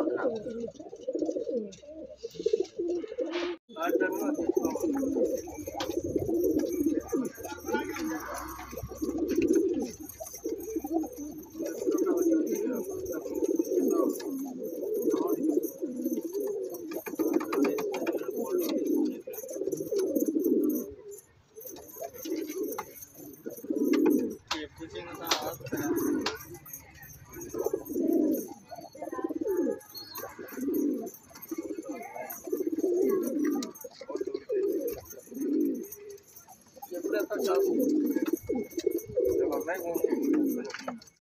బాగున్నాను ఆ టైంలో Pelo menos um